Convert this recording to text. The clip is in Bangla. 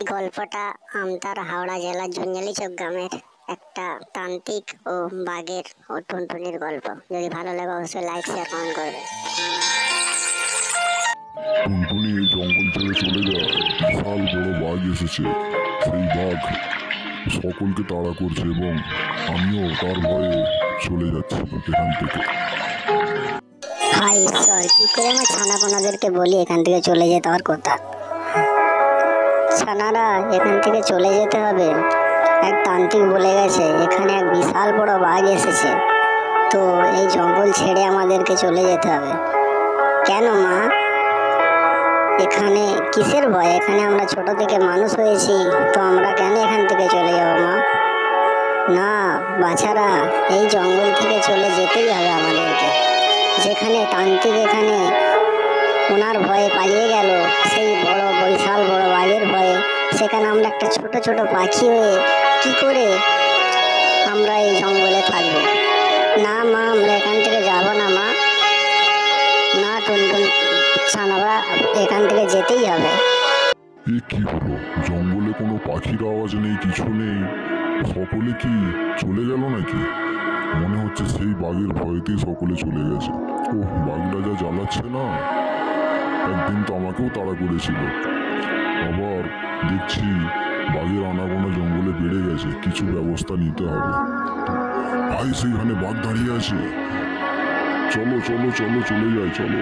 গল্পটা আমতার হাওড়া জেলার জঞ্জালিচক গ্রামের একটা তান্ত্রিক ও বাঘের ও টুনটুনির গল্প। যদি ভালো লাগে অবশ্যই লাইক শেয়ার কমেন্ট করবে। টুনটুনি এই জঙ্গল ছেড়ে চলে যায়। বিশাল বড় বাঘ এসেছে। সেই বাঘ সকলকে তাড়া করছে এবং আমিও তার ভয়ে চলে যাচ্ছি এখান থেকে। হাই ঈশ্বর কি করে আমার ছানা ছানাপোনাদেরকে বলি এখান থেকে চলে যেতে? আর কথা ছানারা এখান থেকে চলে যেতে হবে। এক তান্ত্রিক বলে গেছে, এখানে এক বিশাল বড় বাঘ এসেছে। তো এই জঙ্গল ছেড়ে আমাদেরকে চলে যেতে হবে। কেন মা? এখানে কিসের ভয়? এখানে আমরা ছোট থেকে মানুষ হয়েছি, তো আমরা কেন এখান থেকে চলে যাব মা? না, বাছারা, এই জঙ্গল থেকে চলে যেতেই হবে আমাদেরকে। যেখানে তান্ত্রিক এখানে ওনার ভয়ে পালিয়ে গেল সেখানে আমরা একটা ছোট ছোট পাখি হয়ে কি করে আমরা এই জঙ্গলে থাকব? না মা, আমরা এখান থেকে যাব না মা। না, টুনটুন ছানারা এখান থেকে যেতেই হবে। এ কি হলো? জঙ্গলে কোনো পাখির আওয়াজ নেই, কিছু নেই? সকলে কি চলে গেল নাকি? মনে হচ্ছে সেই বাঘের ভয়েতেই সকলে চলে গেছে। ও বাঘটা যা জ্বালাচ্ছে না। একদিন তো আমাকেও তাড়া করেছিল। আবার দেখছি বাঘের আনাগোনা জঙ্গলে বেড়ে গেছে, কিছু ব্যবস্থা নিতে হবে। ভাই সেইখানে বাঘ দাঁড়িয়ে আছে। চলো চলো চলো, চলে যায় চলো।